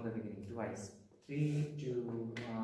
from the beginning twice. Three, two, one, uh, two.